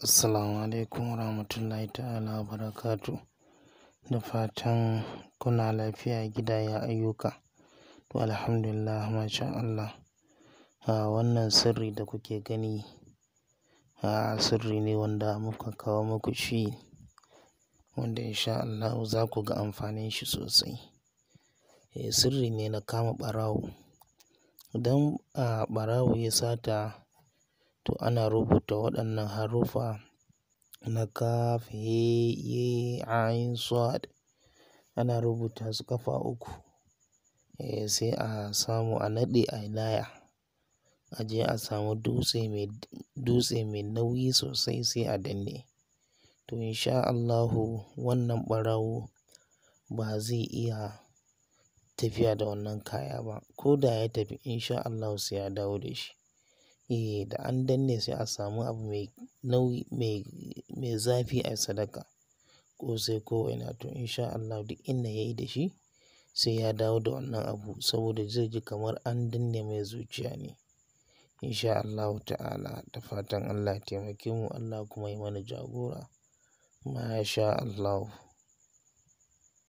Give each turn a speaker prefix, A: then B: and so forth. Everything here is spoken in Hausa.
A: Assalamu alaikum warahmatullahi ta'ala wabarakatuh. Da fatan kuna lafiya gida ya ayyuka. To alhamdulillah masha Allah. A wannan sirri da kuke gani, a sirri ne wanda muka kawo muku shi wanda insha Allahu za ku ga amfanin shi sosai. Eh sirri ne na kama ɓarawo. Idan a ɓarawo ya sata to ana rubuta waɗannan haruffa na kaf, he, ye, ayn, swad. Ana rubuta su ƙafa uku. Eh sai a samu a naɗe a laya. A je a samu dutse mai, dutse mai nauyi sosai sai a danne. To insha Allahu wannan ɓarawo ba zai iya tafiya da wannan kaya ba. Ko da ya tafi insha Allahu sai ya dawo da shi. Eh da an danne sai a samu abu mai nauyi, mai, mai zafi ayi sadaka ko sai ko waina to insha Allahu duk inda yayi da shi sai ya dawo da wannan abu saboda zai ji kamar an danne mai zuciya ne. Insha Allahu ta'ala da fatan Allah ya taimake mu Allah kuma ya mana jagora. Ma sha Allahu.